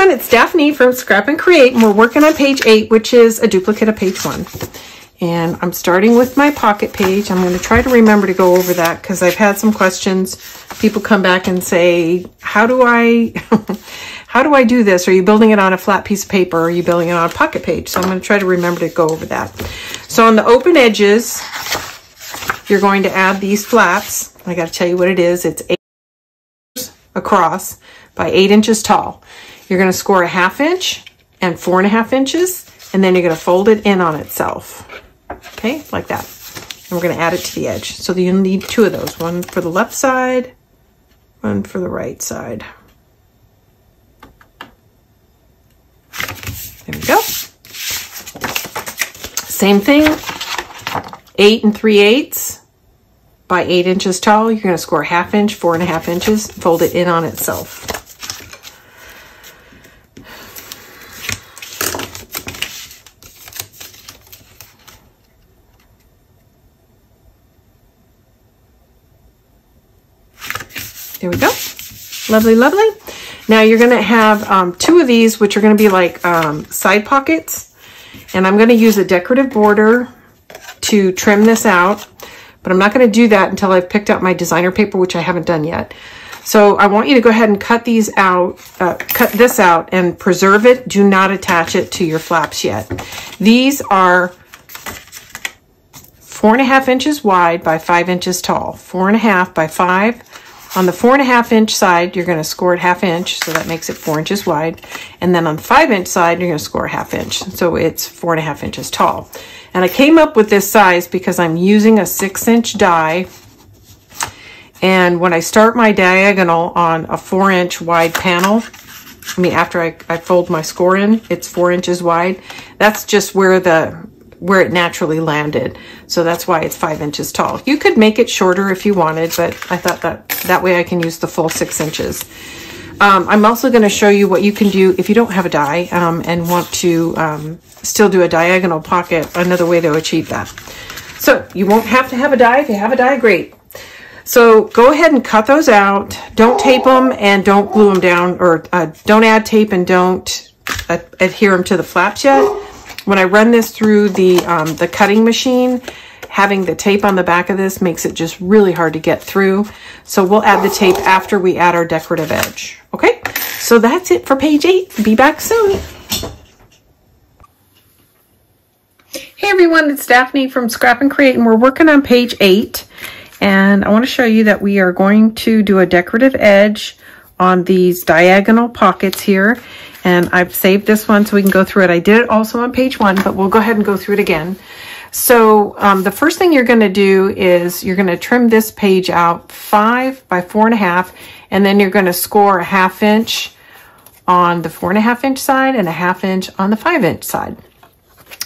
everyone, it's Daphne from Scrap and Create, and we're working on page eight, which is a duplicate of page one. And I'm starting with my pocket page. I'm going to try to remember to go over that because I've had some questions. People come back and say, how do I, how do I do this? Are you building it on a flat piece of paper? Are you building it on a pocket page? So I'm going to try to remember to go over that. So on the open edges, you're going to add these flaps. I got to tell you what it is. It's eight across by eight inches tall. You're going to score a half inch and four and a half inches, and then you're going to fold it in on itself. Okay, like that. And we're going to add it to the edge. So you'll need two of those, one for the left side, one for the right side. There we go. Same thing, eight and three eighths by eight inches tall. You're going to score a half inch, four and a half inches, fold it in on itself. There we go. Lovely, lovely. Now you're going to have um, two of these, which are going to be like um, side pockets. And I'm going to use a decorative border to trim this out. But I'm not going to do that until I've picked out my designer paper, which I haven't done yet. So I want you to go ahead and cut these out, uh, cut this out and preserve it. Do not attach it to your flaps yet. These are four and a half inches wide by five inches tall. Four and a half by five on the four and a half inch side, you're going to score it half inch, so that makes it four inches wide. And then on the five inch side, you're going to score a half inch, so it's four and a half inches tall. And I came up with this size because I'm using a six inch die. And when I start my diagonal on a four inch wide panel, I mean, after I, I fold my score in, it's four inches wide. That's just where the where it naturally landed. So that's why it's five inches tall. You could make it shorter if you wanted, but I thought that that way I can use the full six inches. Um, I'm also going to show you what you can do if you don't have a die um, and want to um, still do a diagonal pocket, another way to achieve that. So you won't have to have a die. If you have a die, great. So go ahead and cut those out. Don't tape them and don't glue them down or uh, don't add tape and don't uh, adhere them to the flaps yet. When I run this through the, um, the cutting machine, having the tape on the back of this makes it just really hard to get through. So we'll add the tape after we add our decorative edge. Okay, so that's it for page eight. Be back soon. Hey everyone, it's Daphne from Scrap and Create and we're working on page eight. And I want to show you that we are going to do a decorative edge on these diagonal pockets here. And I've saved this one so we can go through it. I did it also on page one, but we'll go ahead and go through it again. So um, the first thing you're going to do is you're going to trim this page out five by four and a half, and then you're going to score a half inch on the four and a half inch side and a half inch on the five inch side.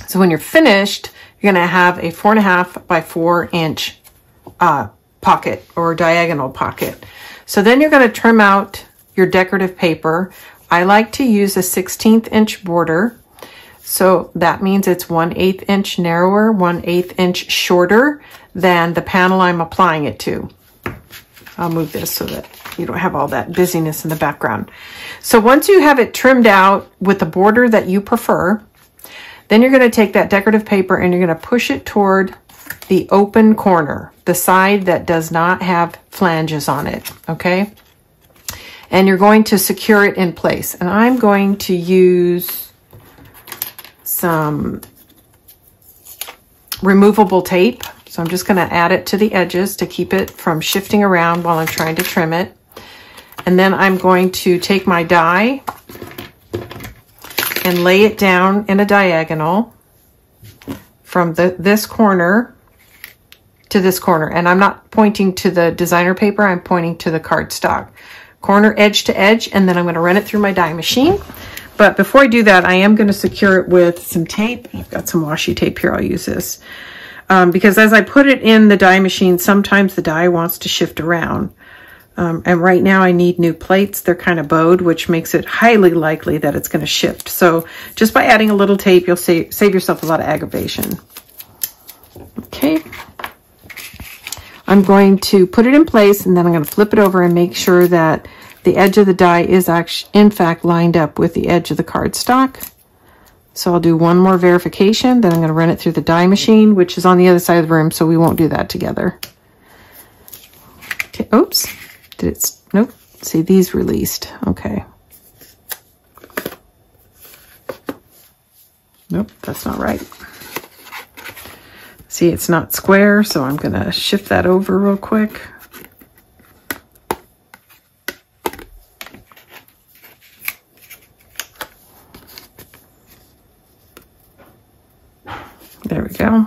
So when you're finished, you're going to have a four and a half by four inch uh, pocket or diagonal pocket. So then you're going to trim out your decorative paper. I like to use a 16th inch border. So that means it's 1 8 inch narrower, 1 8 inch shorter than the panel I'm applying it to. I'll move this so that you don't have all that busyness in the background. So once you have it trimmed out with the border that you prefer, then you're going to take that decorative paper and you're going to push it toward the open corner, the side that does not have flanges on it, okay? And you're going to secure it in place. And I'm going to use some removable tape. So I'm just going to add it to the edges to keep it from shifting around while I'm trying to trim it. And then I'm going to take my die and lay it down in a diagonal from the, this corner to this corner. And I'm not pointing to the designer paper, I'm pointing to the cardstock. Corner edge to edge, and then I'm gonna run it through my die machine. But before I do that, I am gonna secure it with some tape. I've got some washi tape here, I'll use this. Um, because as I put it in the die machine, sometimes the die wants to shift around. Um, and right now I need new plates. They're kind of bowed, which makes it highly likely that it's going to shift. So just by adding a little tape, you'll save, save yourself a lot of aggravation. Okay. I'm going to put it in place and then I'm going to flip it over and make sure that the edge of the die is actually, in fact, lined up with the edge of the cardstock. So I'll do one more verification, then I'm going to run it through the die machine, which is on the other side of the room, so we won't do that together. Okay, oops. Did it, nope. See, these released. Okay. Nope, that's not right. See, it's not square, so I'm going to shift that over real quick. There we go.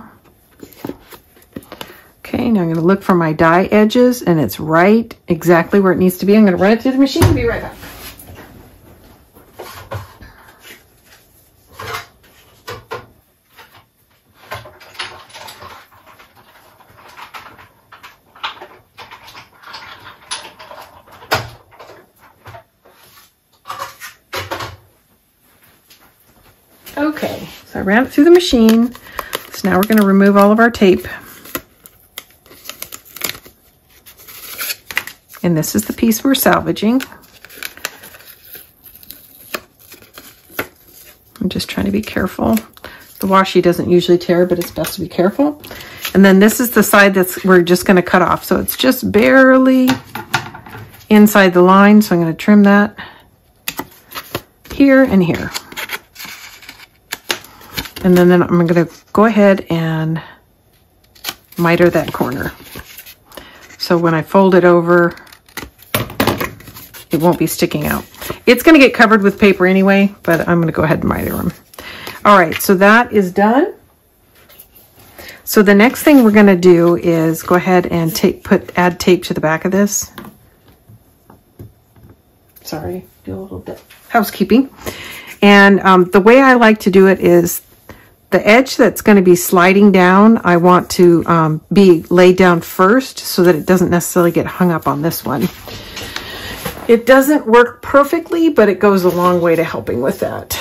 Okay, now I'm going to look for my die edges, and it's right exactly where it needs to be. I'm going to run it through the machine and be right back. Okay, I ran it through the machine. So now we're going to remove all of our tape. And this is the piece we're salvaging. I'm just trying to be careful. The washi doesn't usually tear, but it's best to be careful. And then this is the side that's we're just going to cut off. So it's just barely inside the line. So I'm going to trim that here and here. And then, then I'm going to go ahead and miter that corner. So when I fold it over, it won't be sticking out. It's going to get covered with paper anyway, but I'm going to go ahead and miter them. All right, so that is done. So the next thing we're going to do is go ahead and take put add tape to the back of this. Sorry, do a little bit housekeeping. And um, the way I like to do it is the edge that's going to be sliding down, I want to um, be laid down first so that it doesn't necessarily get hung up on this one. It doesn't work perfectly, but it goes a long way to helping with that.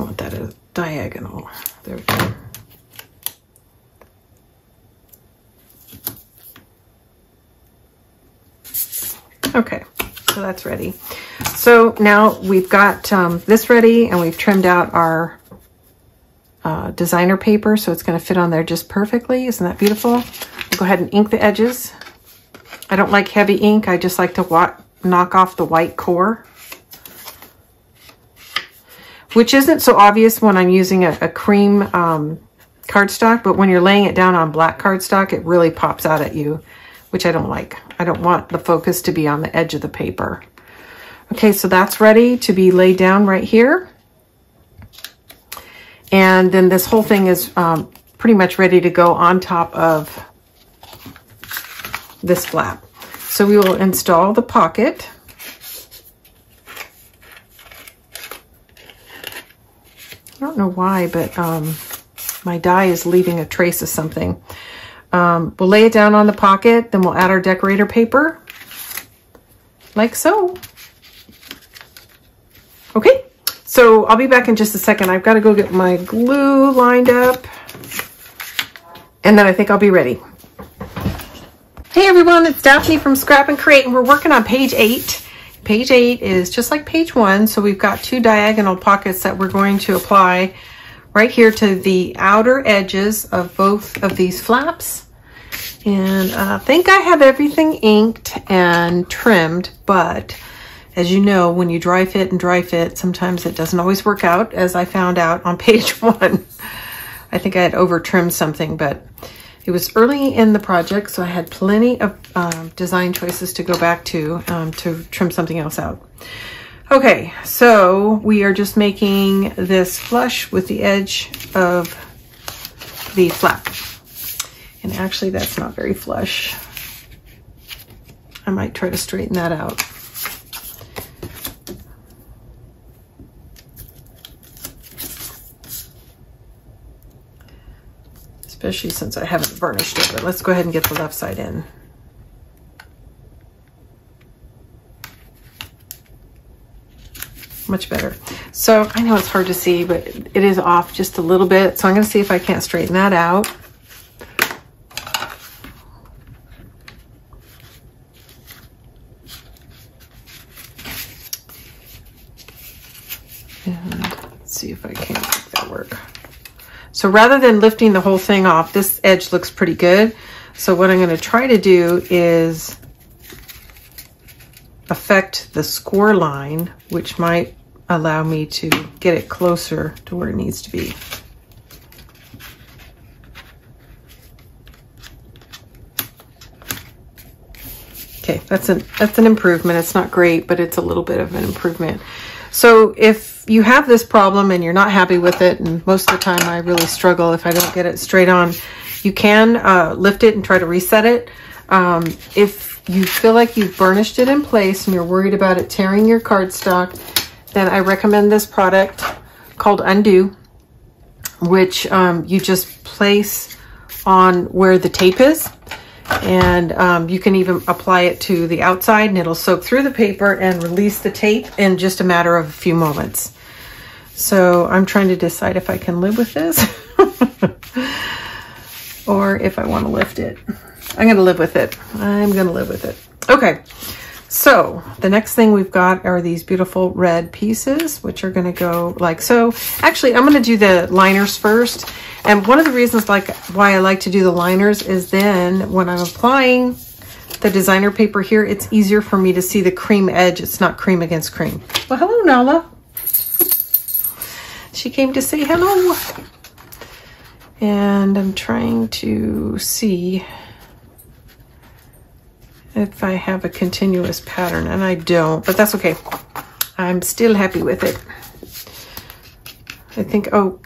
I want that as diagonal. There we go. Okay, so that's ready. So now we've got um, this ready and we've trimmed out our uh, designer paper so it's going to fit on there just perfectly. Isn't that beautiful? I'll go ahead and ink the edges. I don't like heavy ink. I just like to knock off the white core which isn't so obvious when I'm using a, a cream um, cardstock, but when you're laying it down on black cardstock, it really pops out at you, which I don't like. I don't want the focus to be on the edge of the paper. Okay, so that's ready to be laid down right here. And then this whole thing is um, pretty much ready to go on top of this flap. So we will install the pocket. I don't know why, but um, my die is leaving a trace of something. Um, we'll lay it down on the pocket, then we'll add our decorator paper, like so. Okay, so I'll be back in just a second. I've got to go get my glue lined up, and then I think I'll be ready. Hey everyone, it's Daphne from Scrap and Create, and we're working on page eight. Page 8 is just like page 1, so we've got two diagonal pockets that we're going to apply right here to the outer edges of both of these flaps. And I think I have everything inked and trimmed, but as you know, when you dry fit and dry fit, sometimes it doesn't always work out, as I found out on page 1. I think I had over trimmed something, but it was early in the project, so I had plenty of um, design choices to go back to um, to trim something else out. Okay, so we are just making this flush with the edge of the flap. And actually that's not very flush. I might try to straighten that out. Especially since I haven't burnished it. But let's go ahead and get the left side in. Much better. So I know it's hard to see, but it is off just a little bit. So I'm going to see if I can't straighten that out. And let's see if I can make that work. Rather than lifting the whole thing off, this edge looks pretty good. So what I'm going to try to do is affect the score line, which might allow me to get it closer to where it needs to be. Okay, that's an, that's an improvement. It's not great, but it's a little bit of an improvement. So if you have this problem and you're not happy with it, and most of the time I really struggle if I don't get it straight on, you can uh, lift it and try to reset it. Um, if you feel like you've burnished it in place and you're worried about it tearing your cardstock, then I recommend this product called Undo, which um, you just place on where the tape is and um, you can even apply it to the outside and it'll soak through the paper and release the tape in just a matter of a few moments. So I'm trying to decide if I can live with this or if I want to lift it. I'm going to live with it. I'm going to live with it. Okay. So the next thing we've got are these beautiful red pieces, which are gonna go like so. Actually, I'm gonna do the liners first. And one of the reasons like why I like to do the liners is then when I'm applying the designer paper here, it's easier for me to see the cream edge. It's not cream against cream. Well, hello, Nala. she came to say hello. And I'm trying to see if I have a continuous pattern, and I don't, but that's okay. I'm still happy with it. I think, oh,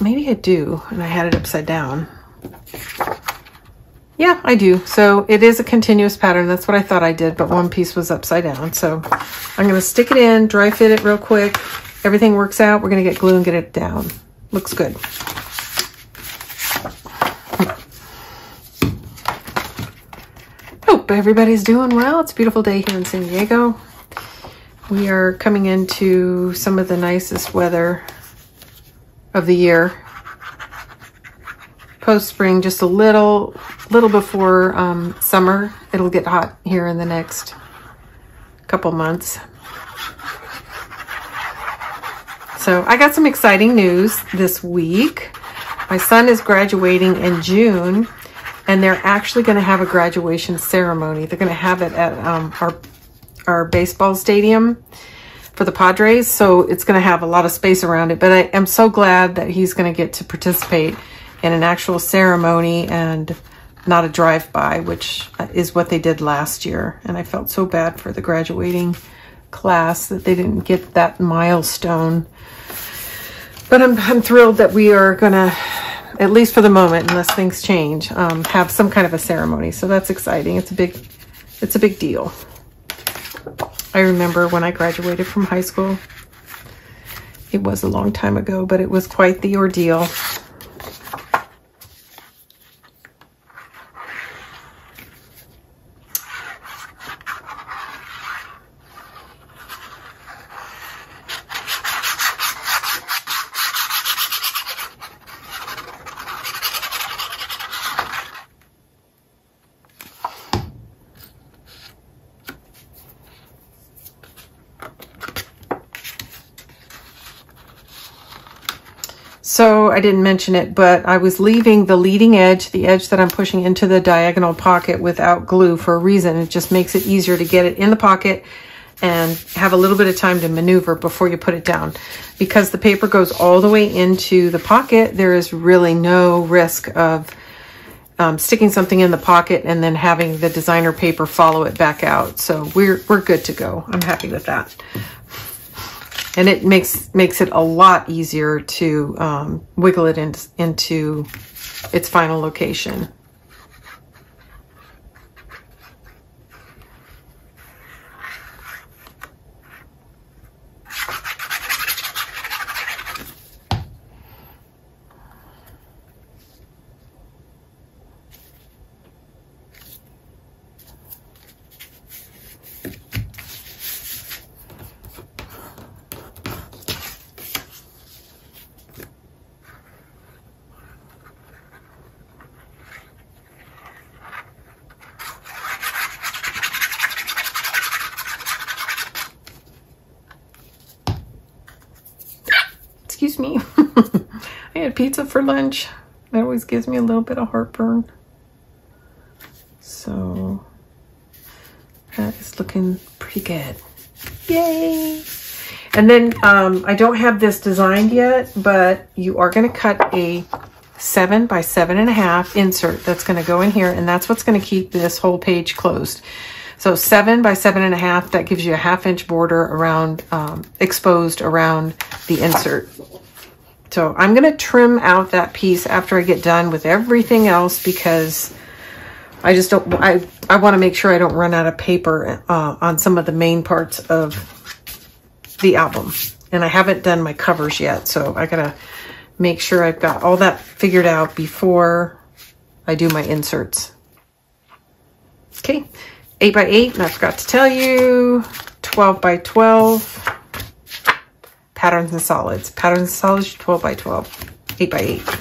maybe I do, and I had it upside down. Yeah, I do. So it is a continuous pattern. That's what I thought I did, but one piece was upside down. So I'm going to stick it in, dry fit it real quick. Everything works out. We're going to get glue and get it down. Looks good. Hope everybody's doing well. It's a beautiful day here in San Diego. We are coming into some of the nicest weather of the year. Post spring, just a little, little before um, summer. It'll get hot here in the next couple months. So I got some exciting news this week. My son is graduating in June and they're actually going to have a graduation ceremony. They're going to have it at um, our our baseball stadium for the Padres, so it's going to have a lot of space around it. But I am so glad that he's going to get to participate in an actual ceremony and not a drive-by, which is what they did last year. And I felt so bad for the graduating class that they didn't get that milestone. But I'm, I'm thrilled that we are going to at least for the moment, unless things change, um, have some kind of a ceremony. So that's exciting. It's a big, it's a big deal. I remember when I graduated from high school. It was a long time ago, but it was quite the ordeal. So I didn't mention it, but I was leaving the leading edge, the edge that I'm pushing into the diagonal pocket without glue for a reason. It just makes it easier to get it in the pocket and have a little bit of time to maneuver before you put it down. Because the paper goes all the way into the pocket, there is really no risk of um, sticking something in the pocket and then having the designer paper follow it back out. So we're, we're good to go. I'm happy with that and it makes makes it a lot easier to um, wiggle it in, into its final location. me. I had pizza for lunch. That always gives me a little bit of heartburn. So that is looking pretty good. Yay! And then um, I don't have this designed yet, but you are going to cut a seven by seven and a half insert that's going to go in here, and that's what's going to keep this whole page closed. So seven by seven and a half, that gives you a half inch border around, um, exposed around the insert. So I'm going to trim out that piece after I get done with everything else because I just don't, I, I want to make sure I don't run out of paper uh, on some of the main parts of the album. And I haven't done my covers yet, so I got to make sure I've got all that figured out before I do my inserts. Okay, 8 by 8 and I forgot to tell you, 12 by 12, patterns and solids. Patterns and solids, 12 by 12, 8 by 8.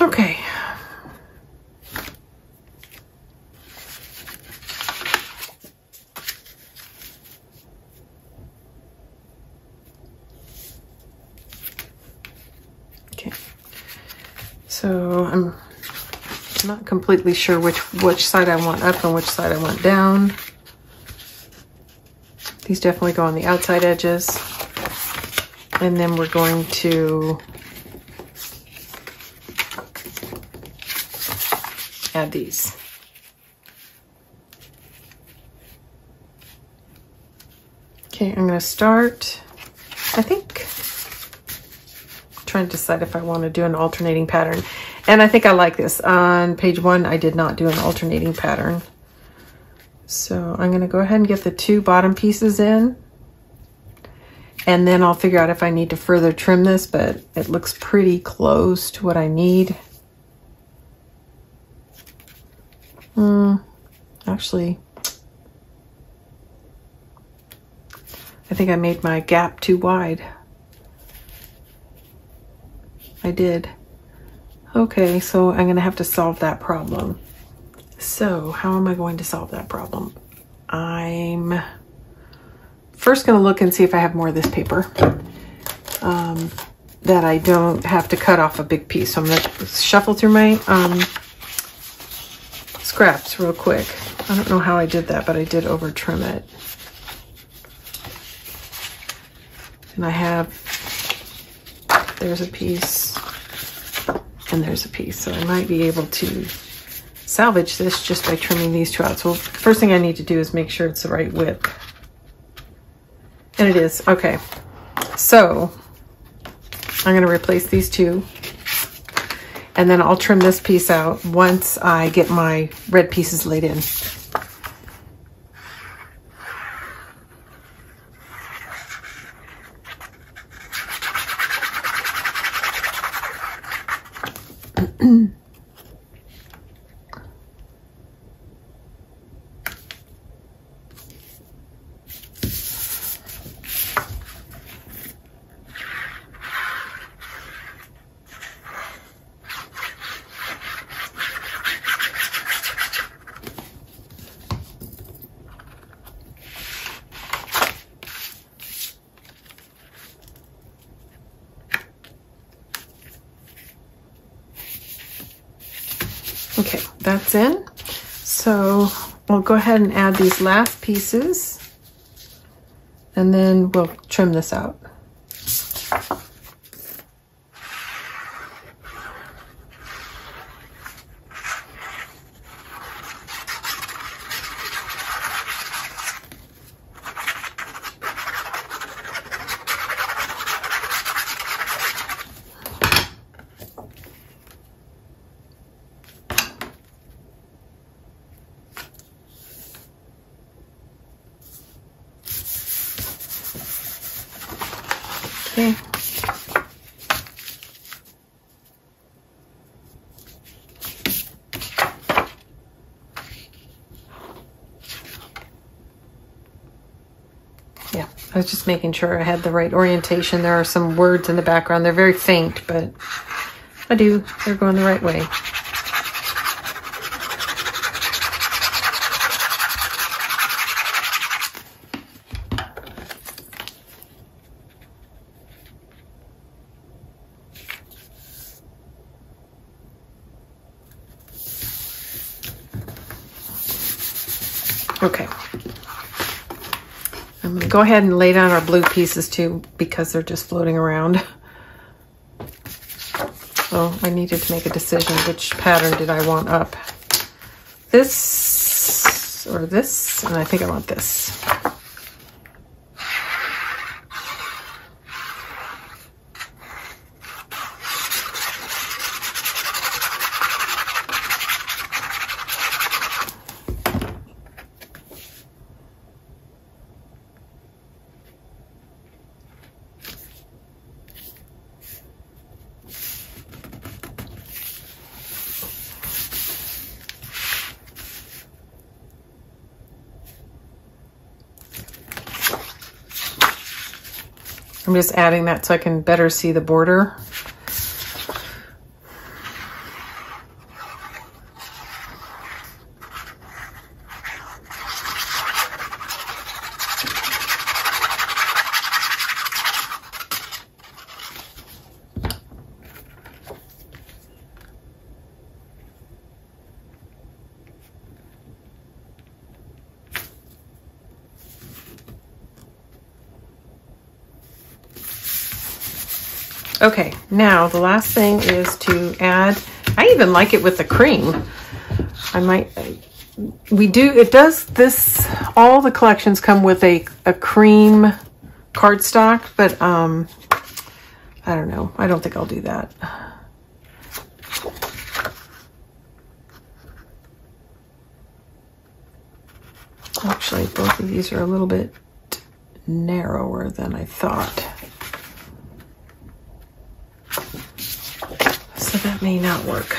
Okay. Okay. So I'm not completely sure which which side I want up and which side I want down. These definitely go on the outside edges. And then we're going to add these. Okay, I'm going to start, I think, trying to decide if I want to do an alternating pattern. And I think I like this. On page one, I did not do an alternating pattern. So I'm going to go ahead and get the two bottom pieces in. And then I'll figure out if I need to further trim this, but it looks pretty close to what I need. Hmm, actually, I think I made my gap too wide. I did. Okay, so I'm gonna have to solve that problem. So how am I going to solve that problem? I'm first gonna look and see if I have more of this paper um, that I don't have to cut off a big piece. So I'm gonna shuffle through my um, scraps real quick. I don't know how I did that, but I did over trim it. And I have, there's a piece and there's a piece. So I might be able to salvage this just by trimming these two out. So first thing I need to do is make sure it's the right width. And it is, okay. So I'm gonna replace these two and then I'll trim this piece out once I get my red pieces laid in. mm we'll go ahead and add these last pieces and then we'll trim this out. Okay. Yeah, I was just making sure I had the right orientation. There are some words in the background. They're very faint, but I do. They're going the right way. Go ahead and lay down our blue pieces too because they're just floating around. So I needed to make a decision which pattern did I want up. This or this, and I think I want this. I'm just adding that so I can better see the border. Okay, now the last thing is to add, I even like it with the cream. I might, we do, it does this, all the collections come with a, a cream cardstock, but um, I don't know. I don't think I'll do that. Actually, both of these are a little bit narrower than I thought. That may not work.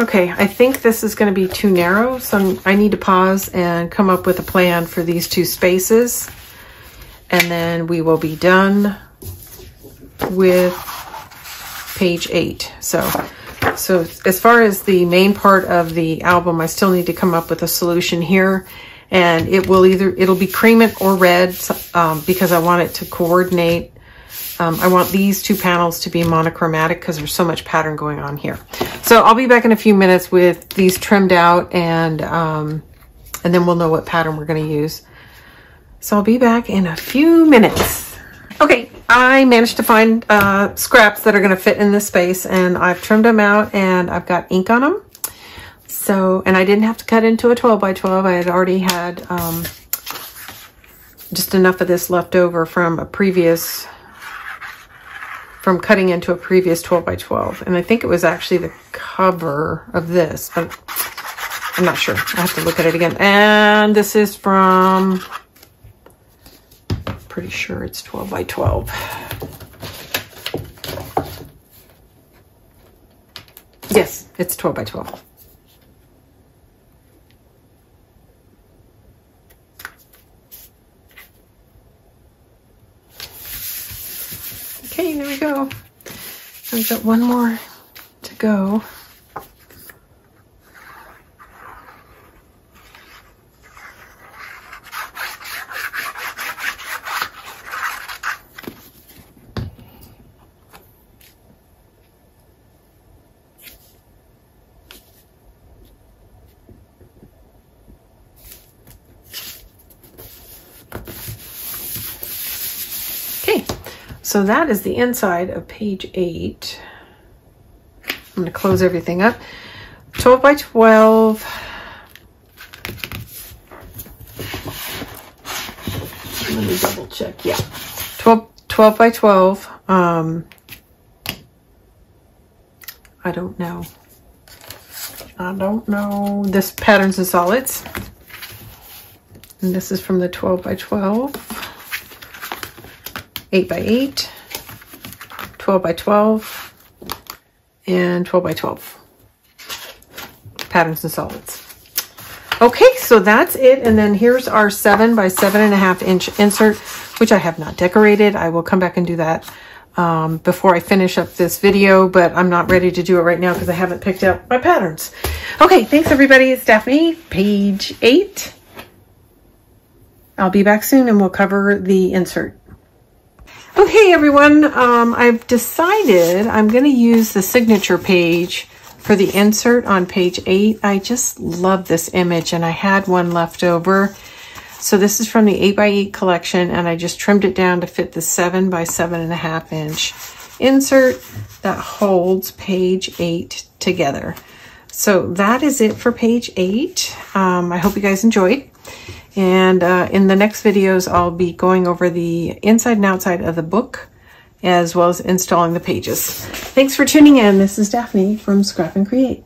Okay, I think this is going to be too narrow, so I need to pause and come up with a plan for these two spaces. And then we will be done with page eight. So, so as far as the main part of the album, I still need to come up with a solution here and it will either, it'll be cream or red um, because I want it to coordinate. Um, I want these two panels to be monochromatic because there's so much pattern going on here. So I'll be back in a few minutes with these trimmed out and, um, and then we'll know what pattern we're going to use. So I'll be back in a few minutes. Okay, I managed to find uh, scraps that are going to fit in this space and I've trimmed them out and I've got ink on them. So, and I didn't have to cut into a 12 by 12. I had already had um, just enough of this left over from a previous, from cutting into a previous 12 by 12. And I think it was actually the cover of this, but I'm not sure. I have to look at it again. And this is from, pretty sure it's 12 by 12. Yes, it's 12 by 12. Okay, there we go. I've got one more to go. So that is the inside of page eight. I'm to close everything up. 12 by 12. Let me double check. Yeah. 12, 12 by 12. Um, I don't know. I don't know. This patterns and solids. And this is from the 12 by 12, 8 by 8, 12 by 12, and 12 by 12 patterns and solids. Okay, so that's it. And then here's our seven by seven and a half inch insert, which I have not decorated. I will come back and do that um, before I finish up this video, but I'm not ready to do it right now because I haven't picked up my patterns. Okay, thanks everybody. It's Daphne, page eight. I'll be back soon and we'll cover the insert. Okay, everyone, um, I've decided I'm going to use the signature page for the insert on page 8. I just love this image and I had one left over. So this is from the 8 by 8 collection and I just trimmed it down to fit the 7 by 7.5 inch insert that holds page 8 together. So that is it for page 8. Um, I hope you guys enjoyed. And uh, in the next videos, I'll be going over the inside and outside of the book as well as installing the pages. Thanks for tuning in. This is Daphne from Scrap and Create.